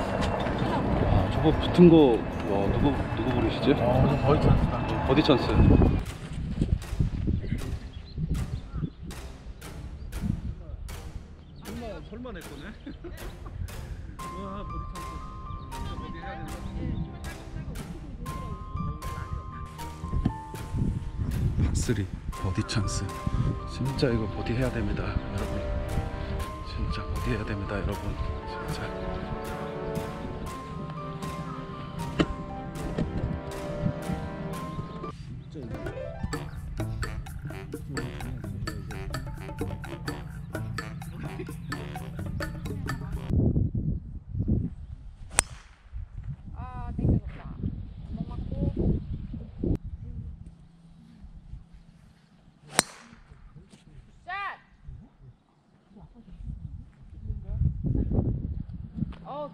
아, 저거 붙은 거 와, 누구 누구 부르시지? 어, 거의 찬스다. 버디 찬스. 설마 설마 낼 거네? 와 버디 찬스. 버디 해야 된다. 3 버디 찬스. 진짜 이거 버디 해야 됩니다, 여러분. 진짜 버디 해야 됩니다, 여러분. 진짜.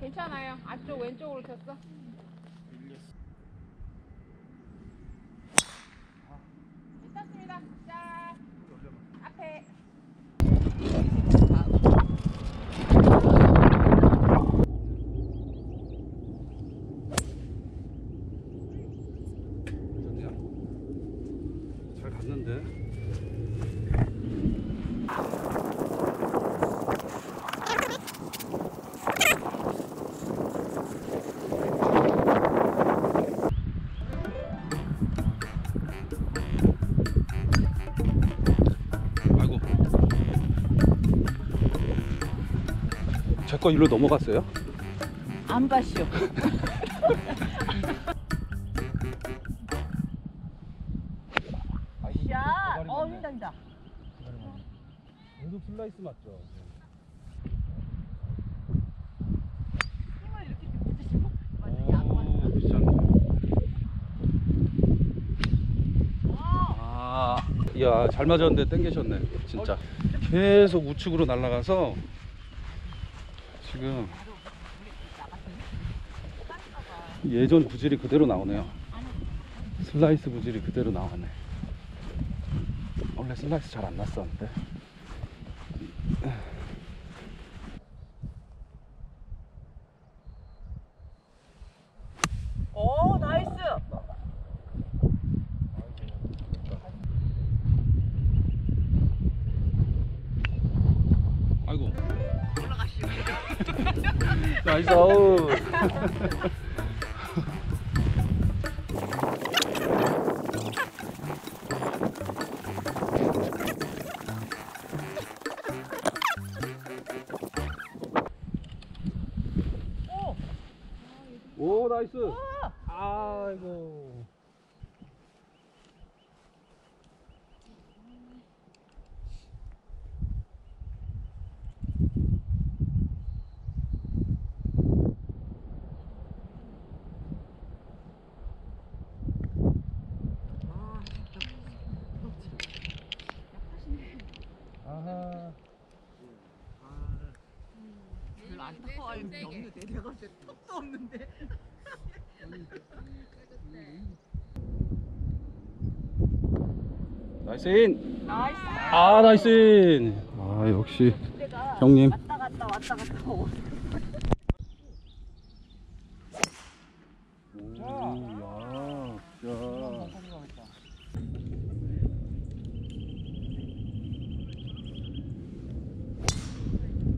괜찮아요. 앞쪽 왼쪽으로 쳤어. 괜찮습니다. 자, 앞에. 잘 갔는데. 아이고. 제거 일로 넘어갔어요? 안 봤쇼. 야, 어, 인다, 인다. 공도 슬라이스 맞죠? 힘을 이렇게 붙이시고. 완전 야구하는 오, 비싼. 아, 야, 잘 맞았는데 땡기셨네, 진짜. 계속 우측으로 날아가서 지금 예전 구질이 그대로 나오네요. 슬라이스 구질이 그대로 나왔네. 원래 슬라이스 잘 안 났었는데. 나이스 아웃. 오 나이스. 안 타고 있는데 없는데 내가 볼 때 턱도 없는데. nice in. nice. 아 nice in. 아 역시 형님. 왔다 갔다 왔다 갔다 하고. 오, 야, 야.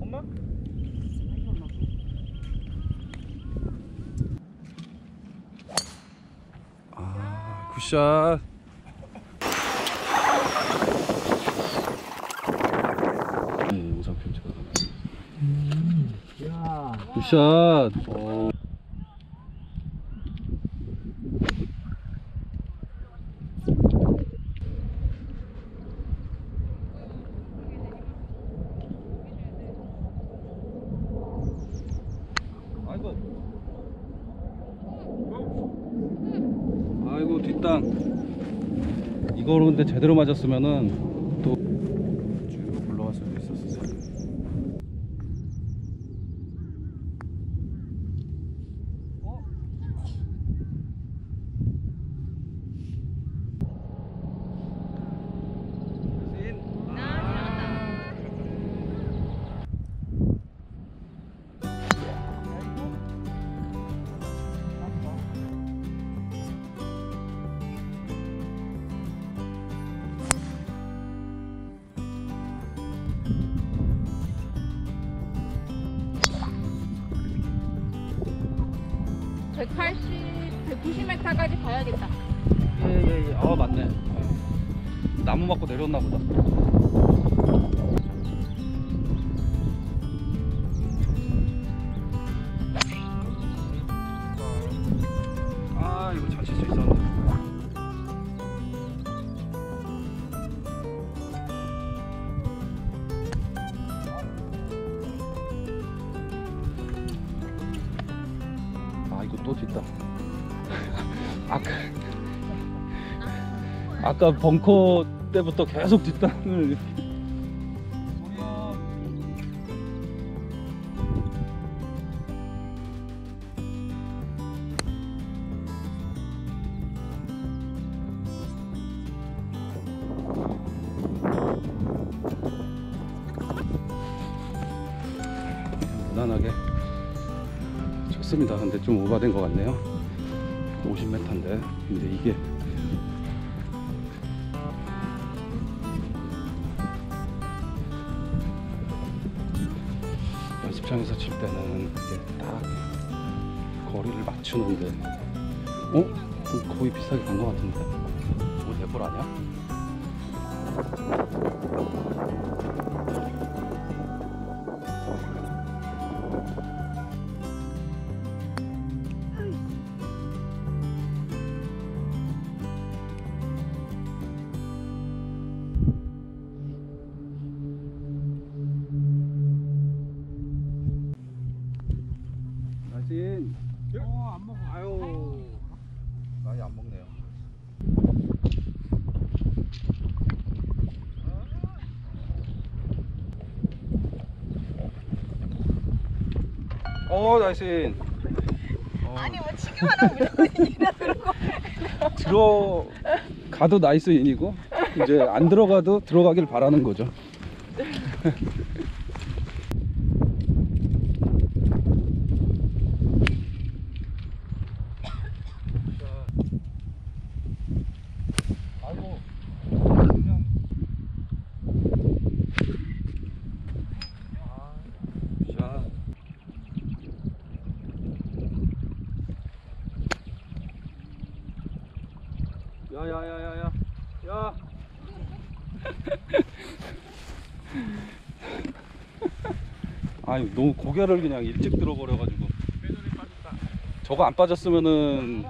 엄마? 아, 굿샷. 네, 영상 편집. 야. 굿샷. 어. 아이고. 아이고 뒷 땅. 이거로 근데 제대로 맞았으면은 또 가야겠다. 예예예. 아 맞네. 어. 나무 맞고 내렸나 보다. 아까 벙커 때부터 계속 뒷땅을 이렇게. 무난하게 쳤습니다. 근데 좀 오버된 것 같네요. 50m인데 근데 이게 연습장에서 칠 때는 이게 딱 거리를 맞추는데 어? 좀 거의 비슷하게 간 것 같은데 뭐 내볼 아니야? 어 nice. 아니 뭐 지금 하나 물건이라 그러고 들어가도 nice in이고 이제 안 들어가도 들어가길 바라는 거죠 아이고 그냥 아, 샷. 야야야야야. 야 아유 너무 고개를 그냥 일찍 들어버려가지고. 저거 안 빠졌으면은.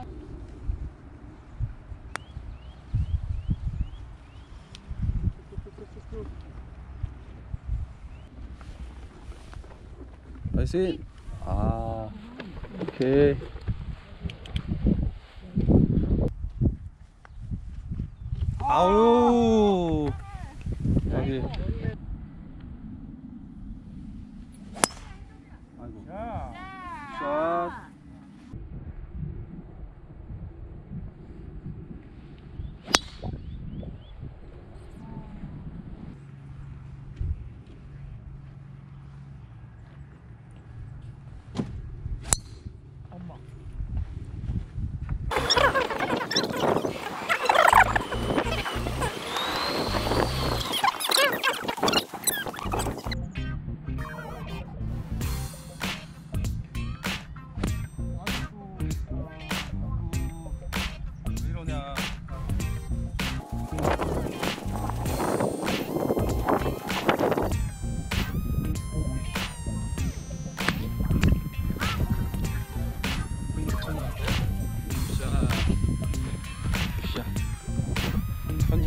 나이스. 아 오케이 아우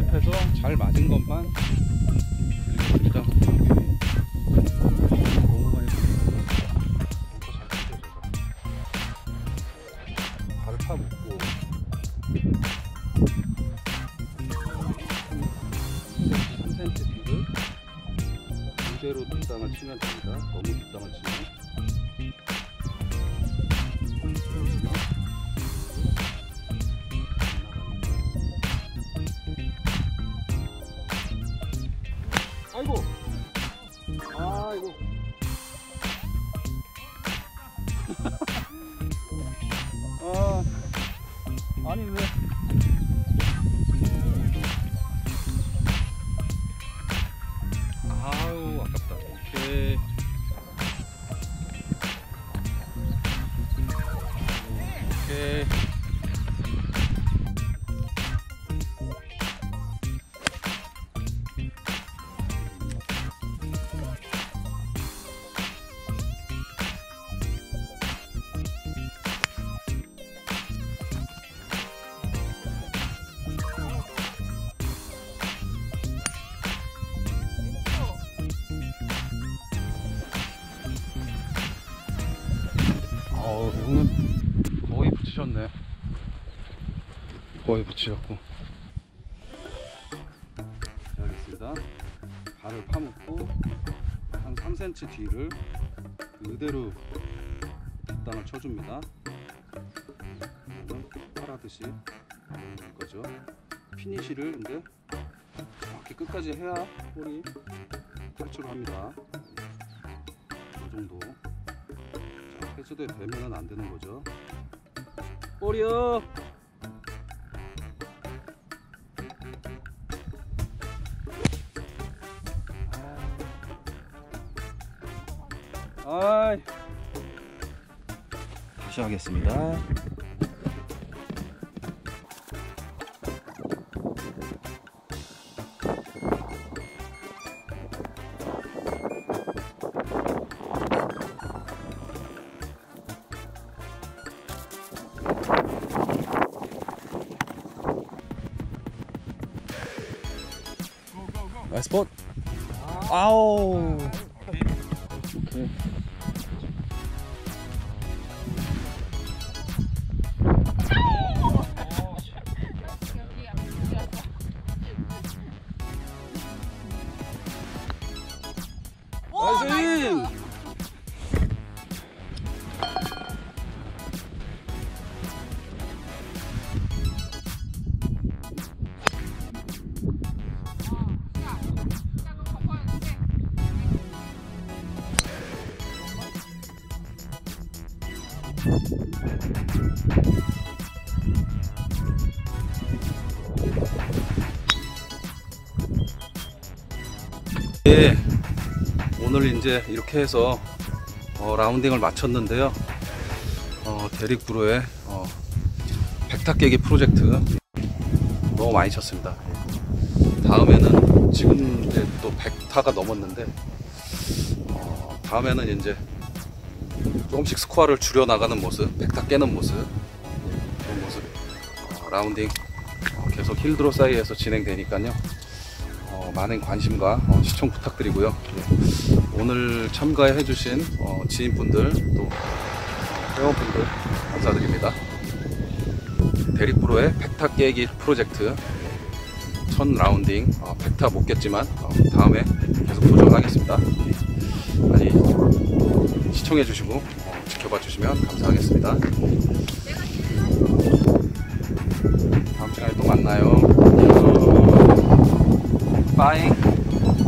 자. 편집해서 잘 맞은 것만 올리겠습니다. 너무 많이. 발을 파 묶고 3cm 뒤를 그대로 뒷땅을 치면 됩니다. 너무 뒷땅을 치면 오 어우, 형님 거의 붙이셨네. 거의 붙이셨고. 자, 알겠습니다. 발을 파묻고 한 3cm 뒤를 그대로 뒷땅을 쳐줍니다. 팔하듯이 할 거죠. 피니시를 근데 정확히 끝까지 해야 볼이 탈출합니다. 이 정도. 자, 해저대 되면은 안 되는 거죠. 볼이요. 아이. 다시 하겠습니다. 아우. 오케이. 예, 오늘 이제 이렇게 해서 어, 라운딩을 마쳤는데요. 어, 대릭 브로의 어, 백타 깨기 프로젝트 너무 많이 쳤습니다. 다음에는 지금 이제 또 100타가 넘었는데 어, 다음에는 이제 조금씩 스코어를 줄여 나가는 모습, 100타 깨는 모습 그런 모습 어, 라운딩 어, 계속 힐드로 사이에서 진행되니까요. 어, 많은 관심과 어, 시청 부탁드리고요. 예. 오늘 참가해 주신 어, 지인분들 또 어, 회원분들 감사드립니다. 대리프로의 백타 깨기 프로젝트 첫 라운딩 어, 백타 못 깼지만 어, 다음에 계속 도전하겠습니다. 예. 많이 시청해 주시고 어, 지켜봐 주시면 감사하겠습니다. 다음 시간에 또 만나요. 빠잉.